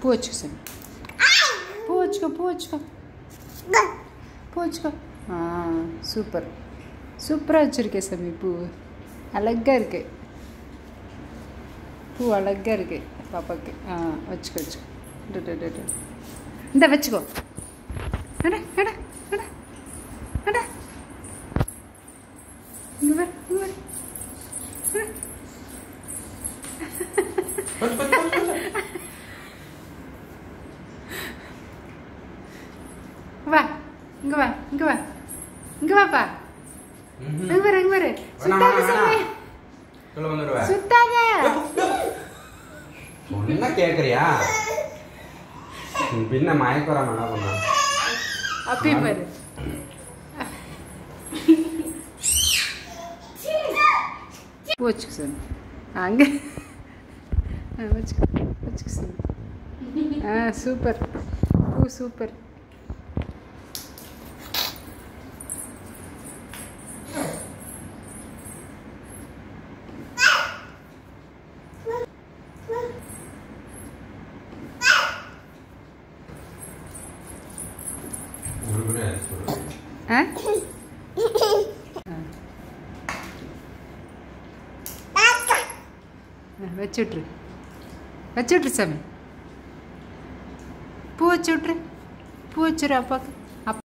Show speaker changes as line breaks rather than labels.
பூ வச்சுக்கோ சாமி பூ வச்சுக்கோ பூ வச்சுக்கோ பூ வச்சுக்கோ ஆ சூப்பர். சூப்பராக வச்சுருக்கேன் சாமி பூ. அழகாக இருக்கு. பூ அழகாக இருக்கு பாப்பாவுக்கு ஆ வச்சுக்கோ வச்சுக்கோ. டு, டு, டு, டு. இந்த வச்சுக்கோ. அட அட அட அட இங்க வர இங்க வர வா இங்க வா இங்க வா. இங்க வாப்பா. இங்க வர இங்க வர. சுத்தாத சாமி
சொல்ல. வந்துடுவேன்
சுத்தாத.
சொன்னா கேக்குறியா? பின்ன மயக்கறாம என்ன பண்ண?
அப்படி பாரு. வச்சுக்க சார் அங்கே. ஆ வச்சுக்க வச்சுக்க சார் ஆ சூப்பர். பூ சூப்பர்.
உருகுறே சொல்லு
ஆ ஆ, வச்சு விட்ரு வச்சு விட்ரு சாமி பூ வச்சு விட்ரு பூ வச்சுரு அப்பாவுக்கு